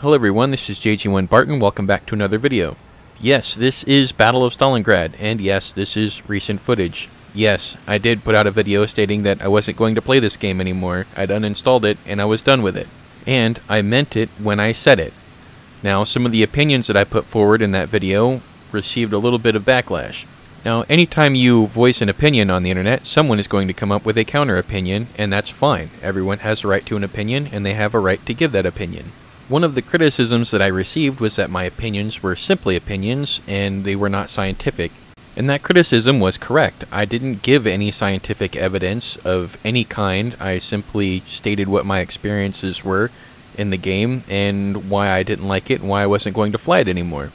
Hello everyone, this is JG1 Barton. Welcome back to another video. Yes, this is Battle of Stalingrad, and yes, this is recent footage. Yes, I did put out a video stating that I wasn't going to play this game anymore. I'd uninstalled it, and I was done with it. And I meant it when I said it. Now, some of the opinions that I put forward in that video received a little bit of backlash. Now, anytime you voice an opinion on the internet, someone is going to come up with a counter opinion, and that's fine. Everyone has a right to an opinion, and they have a right to give that opinion. One of the criticisms that I received was that my opinions were simply opinions, and they were not scientific. And that criticism was correct. I didn't give any scientific evidence of any kind. I simply stated what my experiences were in the game and why I didn't like it and why I wasn't going to fly it anymore.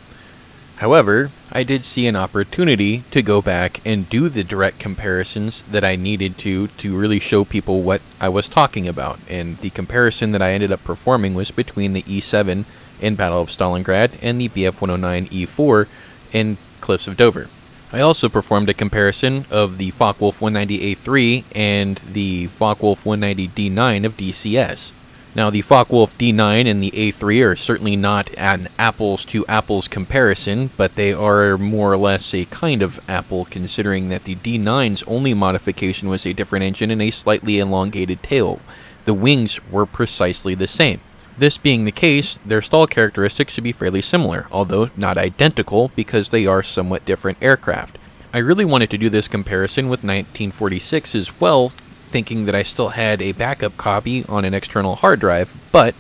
However, I did see an opportunity to go back and do the direct comparisons that I needed to to really show people what I was talking about. And the comparison that I ended up performing was between the E7 in Battle of Stalingrad and the Bf 109 E4 in Cliffs of Dover. I also performed a comparison of the Focke-Wulf 190A3 and the Focke-Wulf 190D9 of DCS. Now, the Focke-Wulf D9 and the A3 are certainly not an apples to apples comparison, but they are more or less a kind of apple considering that the D9's only modification was a different engine and a slightly elongated tail. The wings were precisely the same. This being the case, their stall characteristics should be fairly similar, although not identical because they are somewhat different aircraft. I really wanted to do this comparison with 1946 as well, thinking that I still had a backup copy on an external hard drive, but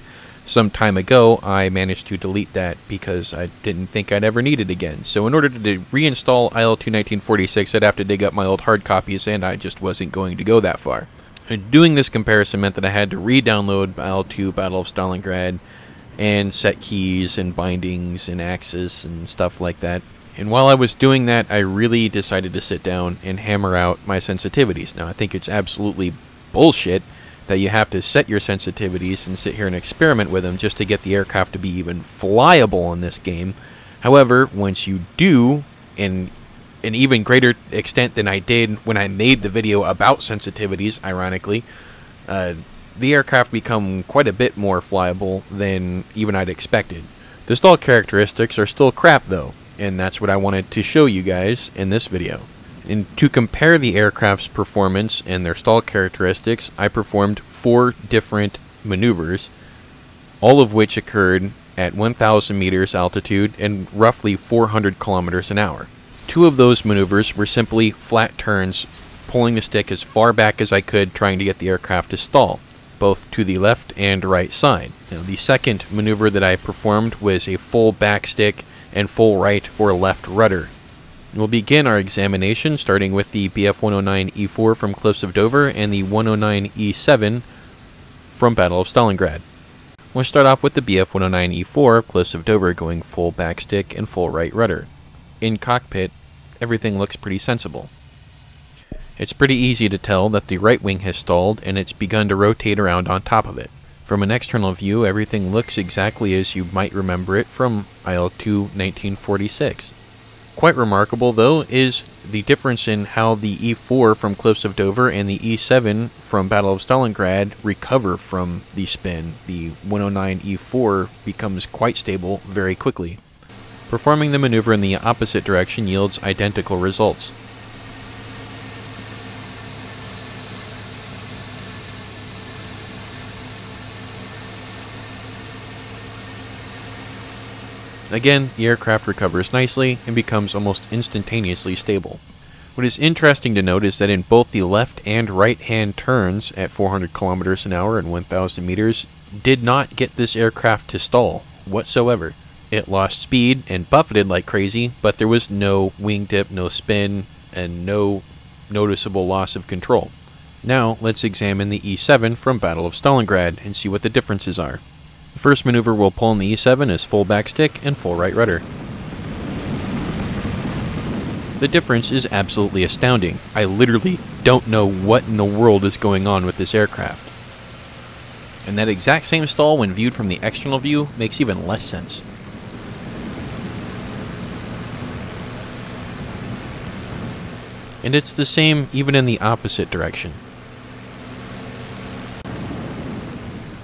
some time ago I managed to delete that because I didn't think I'd ever need it again. So in order to reinstall IL-2 1946, I'd have to dig up my old hard copies, and I just wasn't going to go that far. And doing this comparison meant that I had to re-download IL-2 Battle of Stalingrad and set keys and bindings and axes and stuff like that. And while I was doing that, I really decided to sit down and hammer out my sensitivities. Now, I think it's absolutely bullshit that you have to set your sensitivities and sit here and experiment with them just to get the aircraft to be even flyable in this game. However, once you do, in an even greater extent than I did when I made the video about sensitivities, ironically, uh, the aircraft become quite a bit more flyable than even I'd expected. The stall characteristics are still crap though, and that's what I wanted to show you guys in this video. And to compare the aircraft's performance and their stall characteristics, I performed four different maneuvers, all of which occurred at 1,000 meters altitude and roughly 400 kilometers an hour. Two of those maneuvers were simply flat turns, pulling the stick as far back as I could, trying to get the aircraft to stall, both to the left and right side. Now, the second maneuver that I performed was a full back stick and full right or left rudder. We'll begin our examination starting with the Bf 109E4 from Cliffs of Dover and the 109E7 from Battle of Stalingrad. We'll start off with the Bf 109E4 Cliffs of Dover going full backstick and full right rudder. In cockpit, everything looks pretty sensible. It's pretty easy to tell that the right wing has stalled and it's begun to rotate around on top of it. From an external view, everything looks exactly as you might remember it from IL-2 1946. Quite remarkable, though, is the difference in how the E4 from Cliffs of Dover and the E7 from Battle of Stalingrad recover from the spin. The 109 E4 becomes quite stable very quickly. Performing the maneuver in the opposite direction yields identical results. Again, the aircraft recovers nicely and becomes almost instantaneously stable. What is interesting to note is that in both the left and right hand turns at 400 kilometers an hour and 1000 meters did not get this aircraft to stall whatsoever. It lost speed and buffeted like crazy, but there was no wingtip, no spin, and no noticeable loss of control. Now, let's examine the E7 from Battle of Stalingrad and see what the differences are. The first maneuver we'll pull in the E7 is full back stick and full right rudder. The difference is absolutely astounding. I literally don't know what in the world is going on with this aircraft. And that exact same stall when viewed from the external view makes even less sense. And it's the same even in the opposite direction.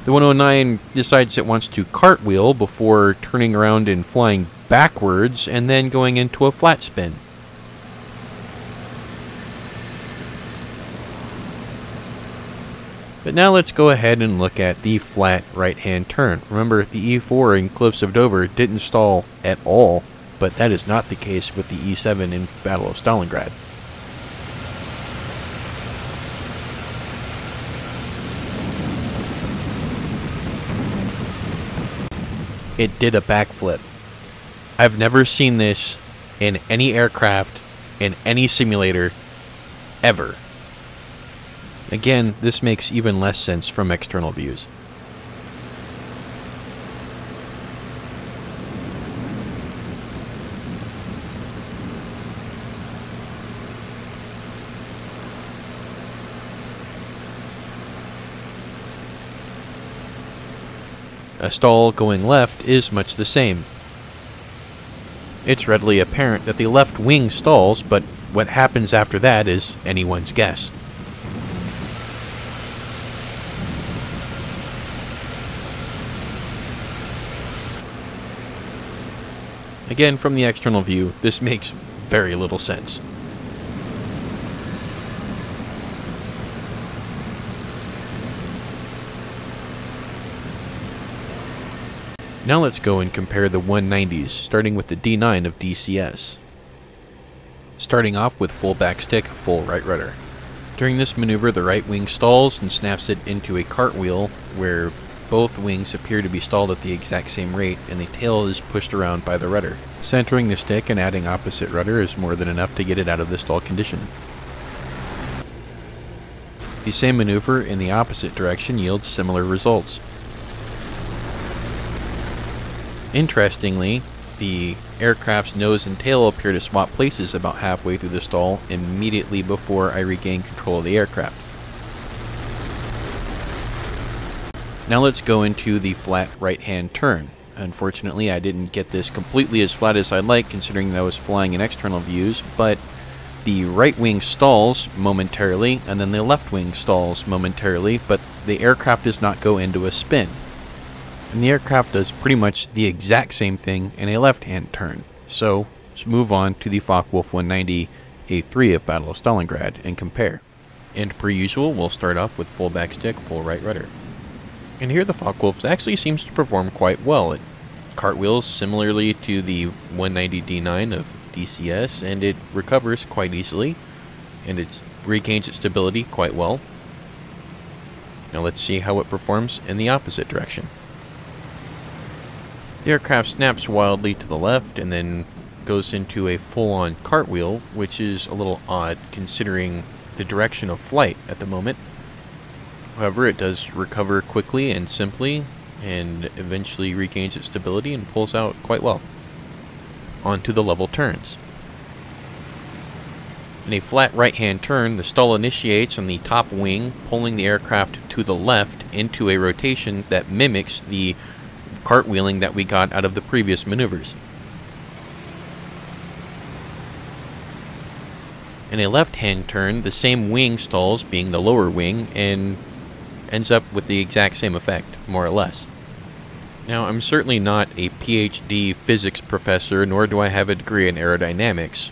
The 109 decides it wants to cartwheel before turning around and flying backwards and then going into a flat spin. But now let's go ahead and look at the flat right-hand turn. Remember, the E4 in Cliffs of Dover didn't stall at all, but that is not the case with the E7 in Battle of Stalingrad. It did a backflip. I've never seen this in any aircraft, in any simulator, ever. Again, this makes even less sense from external views. A stall going left is much the same. It's readily apparent that the left wing stalls, but what happens after that is anyone's guess. Again, from the external view, this makes very little sense. Now let's go and compare the 190s, starting with the D9 of DCS. Starting off with full backstick, full right rudder. During this maneuver, the right wing stalls and snaps it into a cartwheel where both wings appear to be stalled at the exact same rate, and the tail is pushed around by the rudder. Centering the stick and adding opposite rudder is more than enough to get it out of the stall condition. The same maneuver in the opposite direction yields similar results. Interestingly, the aircraft's nose and tail appear to swap places about halfway through the stall immediately before I regain control of the aircraft. Now let's go into the flat right-hand turn. Unfortunately, I didn't get this completely as flat as I'd like, considering that I was flying in external views, but the right wing stalls momentarily, and then the left wing stalls momentarily, but the aircraft does not go into a spin. And the aircraft does pretty much the exact same thing in a left-hand turn. So, let's move on to the Focke-Wulf 190 A3 of Battle of Stalingrad and compare. And per usual, we'll start off with full backstick, full right rudder. And here the Focke-Wulf actually seems to perform quite well. It cartwheels similarly to the 190D9 of DCS, and it recovers quite easily, and it regains its stability quite well. Now let's see how it performs in the opposite direction. The aircraft snaps wildly to the left and then goes into a full-on cartwheel, which is a little odd considering the direction of flight at the moment. However, it does recover quickly and simply, and eventually regains its stability and pulls out quite well. Onto the level turns. In a flat right-hand turn, the stall initiates on the top wing, pulling the aircraft to the left into a rotation that mimics the cartwheeling that we got out of the previous maneuvers. In a left-hand turn, the same wing stalls, being the lower wing, and ends up with the exact same effect, more or less. Now, I'm certainly not a PhD physics professor, nor do I have a degree in aerodynamics,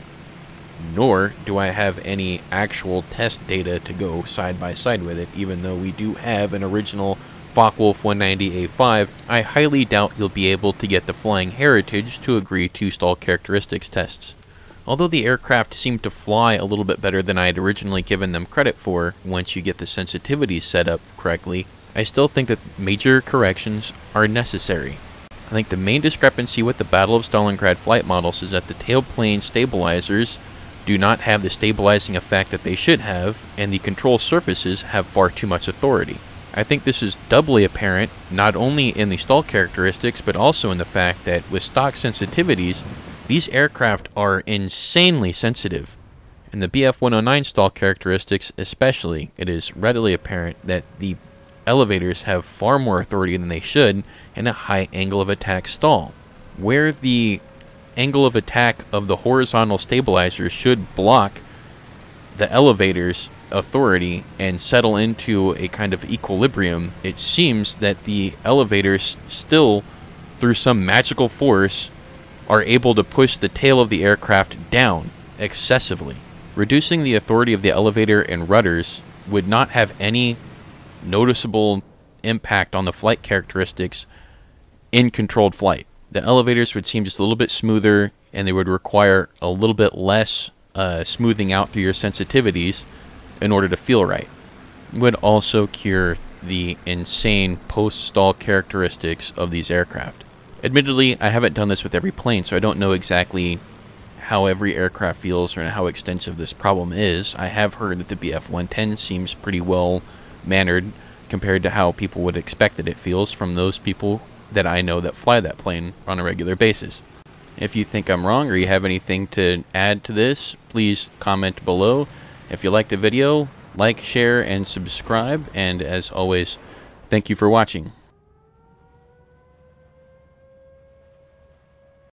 nor do I have any actual test data to go side by side with it, even though we do have an original Focke-Wulf 190A5, I highly doubt you'll be able to get the Flying Heritage to agree to stall characteristics tests. Although the aircraft seemed to fly a little bit better than I had originally given them credit for once you get the sensitivities set up correctly, I still think that major corrections are necessary. I think the main discrepancy with the Battle of Stalingrad flight models is that the tailplane stabilizers do not have the stabilizing effect that they should have, and the control surfaces have far too much authority. I think this is doubly apparent not only in the stall characteristics, but also in the fact that with stock sensitivities, these aircraft are insanely sensitive. In the BF-109 stall characteristics especially, it is readily apparent that the elevators have far more authority than they should in a high angle of attack stall. Where the angle of attack of the horizontal stabilizer should block the elevators authority and settle into a kind of equilibrium, it seems that the elevators still, through some magical force, are able to push the tail of the aircraft down excessively. Reducing the authority of the elevator and rudders would not have any noticeable impact on the flight characteristics in controlled flight. The elevators would seem just a little bit smoother and they would require a little bit less uh, smoothing out through your sensitivities in order to feel right. It would also cure the insane post stall characteristics of these aircraft. Admittedly, I haven't done this with every plane, so I don't know exactly how every aircraft feels or how extensive this problem is. I have heard that the BF 110 seems pretty well mannered compared to how people would expect that it feels from those people that I know that fly that plane on a regular basis. If you think I'm wrong or you have anything to add to this, please comment below. If you liked the video, like, share, and subscribe. And as always, thank you for watching.